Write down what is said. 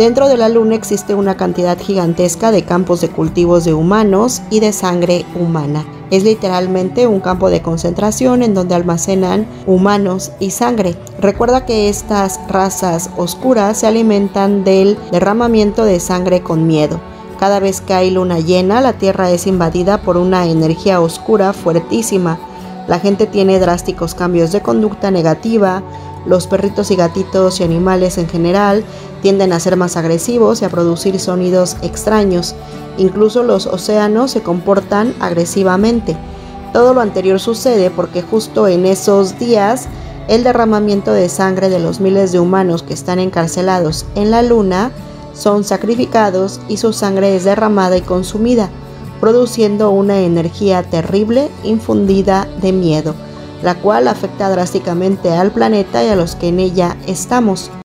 Dentro de la luna existe una cantidad gigantesca de campos de cultivos de humanos y de sangre humana. Es literalmente un campo de concentración en donde almacenan humanos y sangre. Recuerda que estas razas oscuras se alimentan del derramamiento de sangre con miedo. Cada vez que hay luna llena, la Tierra es invadida por una energía oscura fuertísima. La gente tiene drásticos cambios de conducta negativa, los perritos y gatitos y animales en general tienden a ser más agresivos y a producir sonidos extraños. Incluso los océanos se comportan agresivamente. Todo lo anterior sucede porque justo en esos días el derramamiento de sangre de los miles de humanos que están encarcelados en la luna son sacrificados y su sangre es derramada y consumida, produciendo una energía terrible infundida de miedo la cual afecta drásticamente al planeta y a los que en ella estamos.